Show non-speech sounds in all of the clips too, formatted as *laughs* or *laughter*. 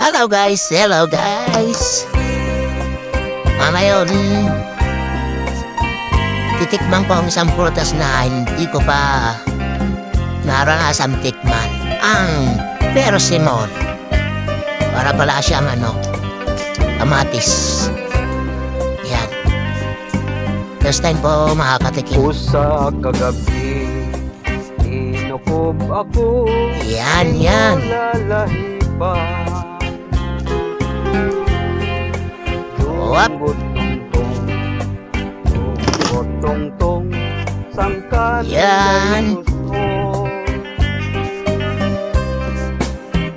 Hello guys, hello guys. Ah, ngayon, titikman ko ang isang prutas na hindi ko pa naranasan tikman. Ang persimmon. Para pala siyang ano, kamatis. Yan. First time po makakatikim. Usa kagabi Inukob ako Yan, yan. Lalahi Sangkan Yan.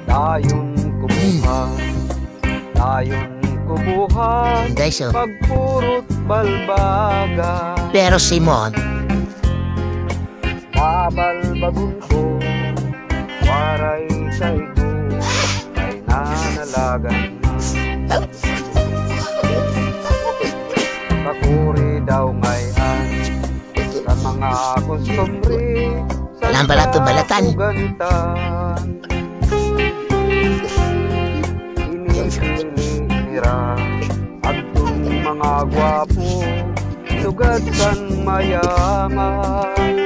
Dayon kubuha Dayon kubuha Yan guys, oh. Pagpurot balbaga Persimmon. Babalbagun ko Waray sa pala ito, balatan. nira Agtong mga gwapo Sugad san mayaman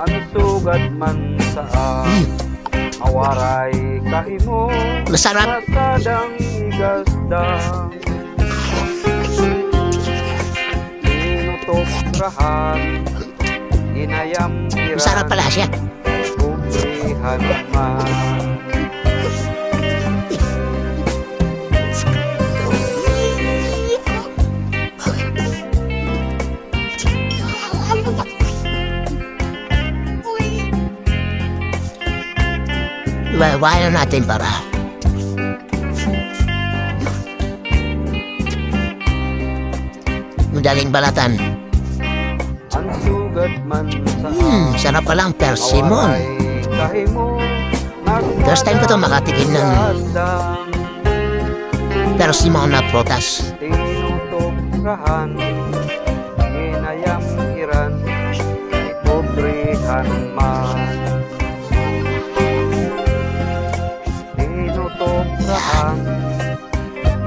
Ang sugad man saan Awaray kahimo Masarap. Kasadang igasdang Inutok rahan Inayam tira Masarap pala siya. Kubrihan man Iwawayan natin para. Madaling balatan. Hmm, sarap pala ang persimmon. kahimo First time ko to makatikim ng Nagsadang persimmon na prutas. Tinutokrahan Inayam iran Ikubrihan man Tinutokrahan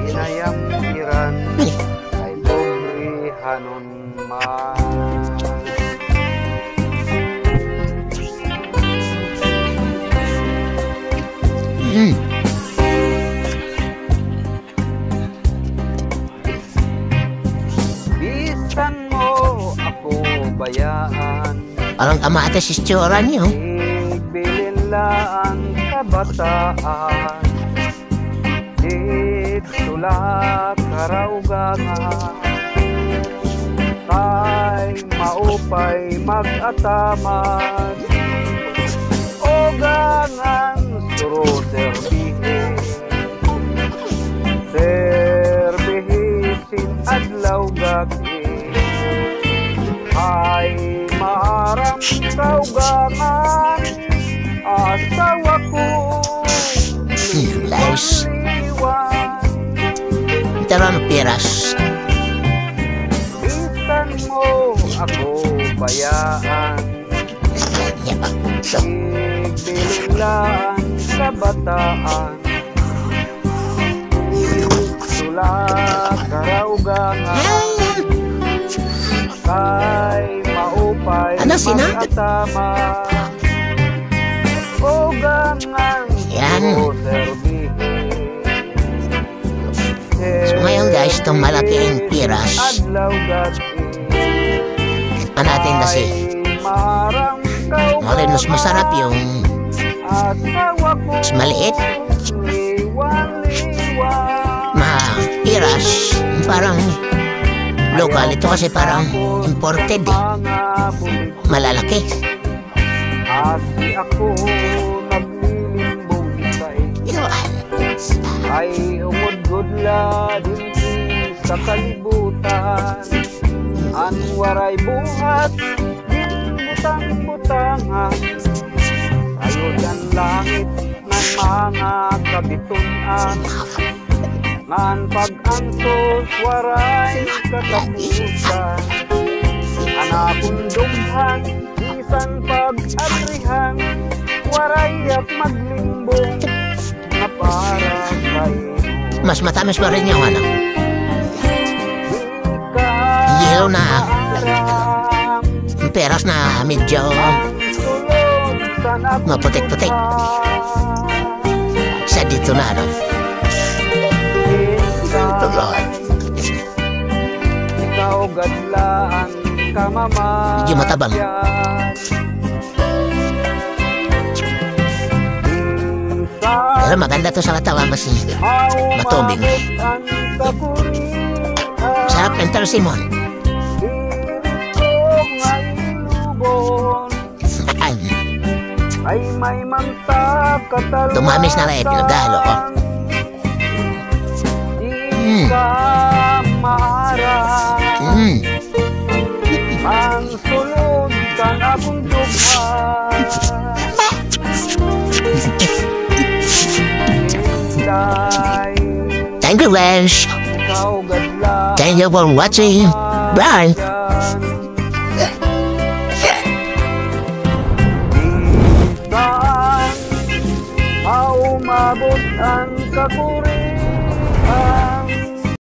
Inayam iran Ay parang kamatis istsura niyo. Ibililaan kabataan Dito la karaugangan. Kay maupay mag-ataman O gangan suro serbihe Serbihisin adlaw gagi ay kaugangan asawa ko? Hmm, nice. liwan Ito lang ang piras. bisan mo ako bayaan. Igbililaan sa bataan. Tula karaugangan maupay sina? mag-atama O gangan Yan. o serbihe So, ngayon, guys, itong malaking piras. Gati ano natin kasi. Ngayon, mas masarap yung mas maliit. mga piras. Parang local. Ito kasi parang imported eh. Malalaki. Asi ako naglilimbong sa Ito, ah, Ay umudgod la dinhi sa kalibutan Ang waray buhat Din butang-butangan Sayod ang langit ng mga kabitunan Ngan pag-antos waray katapusan Anakundumhan bisan pag-abrihan Waray at maglimbong mas matamis pa rin yung ano. Yellow na. Peras na medyo maputik-putik. Sa dito na ano. Tuloy. Ikaw gadlaan kamamayan Medyo matabang. Pero maganda to sa katawan mas matubig. Sarap ng Simon. *laughs* Ay, Ay may manta Tumamis na rin, pinagalo ko. Di का महारा Mansulun ka na bundok Thank you guys. Thank you for watching. Bye. Umabot